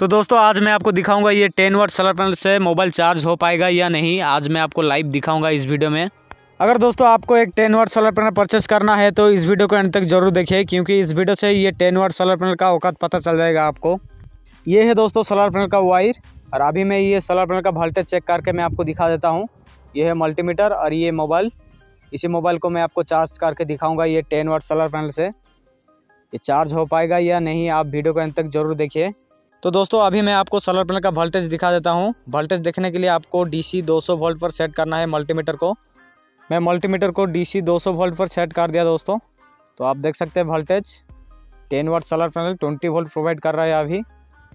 तो दोस्तों, आज मैं आपको दिखाऊँगा ये टेन वर्ट सोलर पैनल से मोबाइल चार्ज हो पाएगा या नहीं। आज मैं आपको लाइव दिखाऊँगा इस वीडियो में। अगर दोस्तों, आपको एक ten watt solar panel purchase करना है तो इस वीडियो को अंत तक ज़रूर देखिए, क्योंकि इस वीडियो से ये टेन वाट सोलर पैनल का औकात पता चल जाएगा आपको। ये है दोस्तों सोलर पैनल का वायर और अभी मैं ये सोलर पैनल का वोल्टेज चेक करके मैं आपको दिखा देता हूँ। ये है मल्टीमीटर और ये मोबाइल इसी मोबाइल को मैं आपको चार्ज करके दिखाऊँगा ये टेन वर्ट सोलर पैनल से। ये चार्ज हो पाएगा या नहीं, आप वीडियो को अंत तक ज़रूर देखिए। तो दोस्तों, अभी मैं आपको सोलर पैनल का वोल्टेज दिखा देता हूँ। वोल्टेज देखने के लिए आपको डीसी 200 वोल्ट पर सेट करना है मल्टीमीटर को। मैं मल्टीमीटर को डीसी 200 वोल्ट पर सेट कर दिया दोस्तों। तो आप देख सकते हैं voltage 10 watt solar panel 20 volt provide कर रहा है अभी।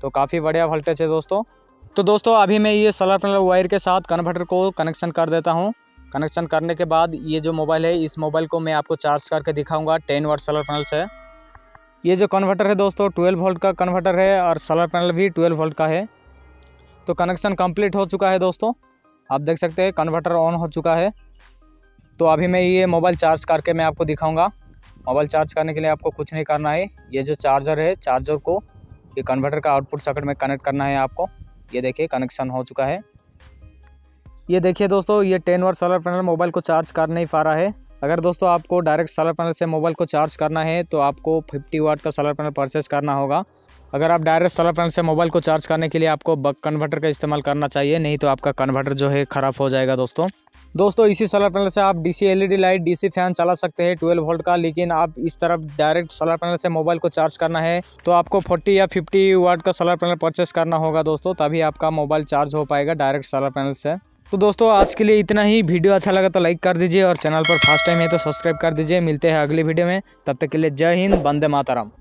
तो काफ़ी बढ़िया वोल्टेज है दोस्तों। तो दोस्तों, अभी मैं ये सोलर पैनल वायर के साथ कन्वर्टर को कनेक्शन कर देता हूँ। कनेक्शन करने के बाद ये जो मोबाइल है, इस मोबाइल को मैं आपको चार्ज करके दिखाऊँगा टेन वाट सोलर पैनल से। ये जो कन्वर्टर है दोस्तों 12 वोल्ट का कन्वर्टर है और सोलर पैनल भी 12 वोल्ट का है। तो कनेक्शन कंप्लीट हो चुका है दोस्तों। आप देख सकते हैं कन्वर्टर ऑन हो चुका है। तो अभी मैं ये मोबाइल चार्ज करके मैं आपको दिखाऊँगा। मोबाइल चार्ज करने के लिए आपको कुछ नहीं करना है। ये जो चार्जर है चार्जर को ये कन्वर्टर का आउटपुट सर्किट में कनेक्ट करना है आपको। ये देखिए कनेक्शन हो चुका है। ये देखिए दोस्तों, ये ten watt solar panel mobile को चार्ज कर नहीं पा रहा है। अगर दोस्तों आपको डायरेक्ट सोलर पैनल से मोबाइल को चार्ज करना है तो आपको 50 वाट का सोलर पैनल परचेस करना होगा। अगर आप डायरेक्ट सोलर पैनल से मोबाइल को चार्ज करने के लिए आपको बक कन्वर्टर का इस्तेमाल करना चाहिए, नहीं तो आपका कन्वर्टर जो है ख़राब हो जाएगा दोस्तों। दोस्तों, इसी सोलर पैनल से आप DC LED light DC fan चला सकते हैं 12 वोल्ट का, लेकिन आप इस तरफ़ डायरेक्ट सोलर पैनल से मोबाइल को चार्ज करना है तो आपको 40 या 50 वाट का सोलर पैनल परचेस करना होगा दोस्तों, तभी आपका मोबाइल चार्ज हो पाएगा डायरेक्ट सोलर पैनल से। तो दोस्तों, आज के लिए इतना ही। वीडियो अच्छा लगा तो लाइक कर दीजिए और चैनल पर फ़र्स्ट टाइम है तो सब्सक्राइब कर दीजिए। मिलते हैं अगले वीडियो में। तब तक के लिए जय हिंद, वंदे मातरम।